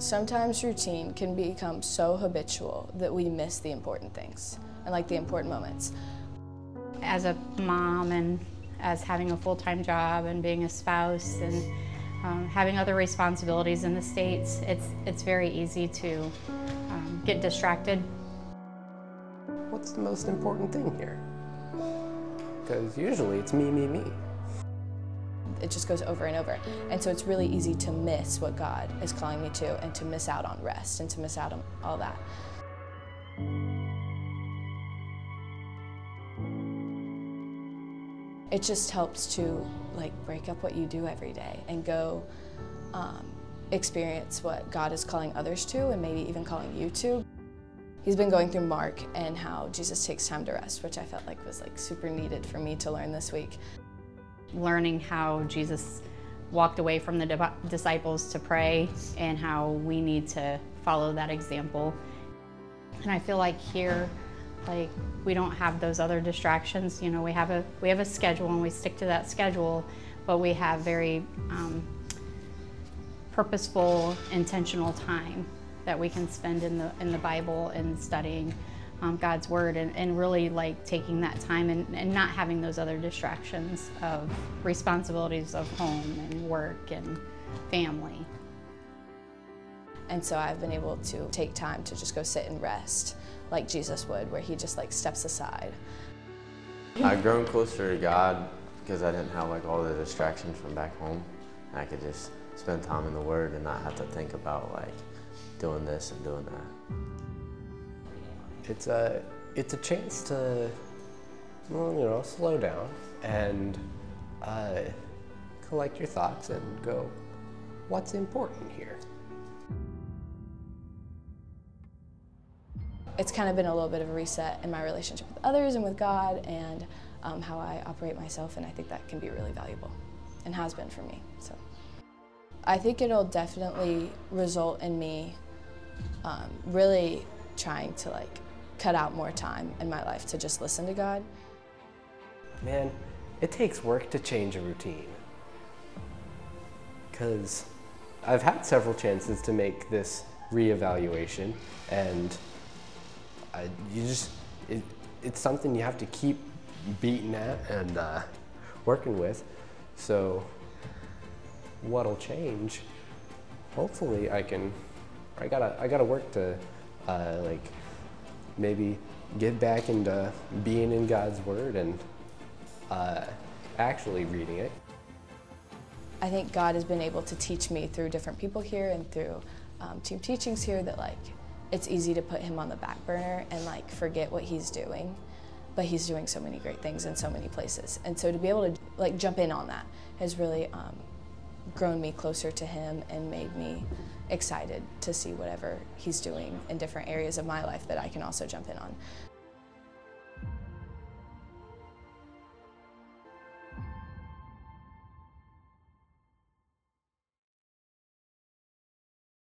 Sometimes routine can become so habitual that we miss the important things and like the important moments. As a mom and as having a full-time job and being a spouse and um, having other responsibilities in the States, it's, it's very easy to um, get distracted. What's the most important thing here? Because usually it's me, me, me. It just goes over and over. And so it's really easy to miss what God is calling me to and to miss out on rest and to miss out on all that. It just helps to like break up what you do every day and go um, experience what God is calling others to and maybe even calling you to. He's been going through Mark and how Jesus takes time to rest, which I felt like was like super needed for me to learn this week. Learning how Jesus walked away from the disciples to pray and how we need to follow that example. And I feel like here, like we don't have those other distractions. You know, we have a we have a schedule and we stick to that schedule, but we have very um, purposeful, intentional time that we can spend in the in the Bible and studying um, God's Word and, and, really like taking that time and, and not having those other distractions of responsibilities of home and work and family. And so I've been able to take time to just go sit and rest like Jesus would, where he just like steps aside. I've grown closer to God because I didn't have like all the distractions from back home. I could just spend time in the Word and not have to think about like doing this and doing that. It's a, it's a chance to, well, you know, slow down and uh, collect your thoughts and go, what's important here? it's kind of been a little bit of a reset in my relationship with others and with God and um, how I operate myself, and I think that can be really valuable and has been for me. So I think it'll definitely result in me um, really trying to like cut out more time in my life to just listen to God. Man, it takes work to change a routine. Because I've had several chances to make this reevaluation and I, you just, it, it's something you have to keep beating at and uh, working with. So what'll change? Hopefully I can, I gotta, I gotta work to uh, like maybe get back into being in God's Word and uh, actually reading it. I think God has been able to teach me through different people here and through um, team teachings here that like it's easy to put him on the back burner and like forget what he's doing but he's doing so many great things in so many places and so to be able to like jump in on that has really um, grown me closer to him and made me excited to see whatever he's doing in different areas of my life that I can also jump in on.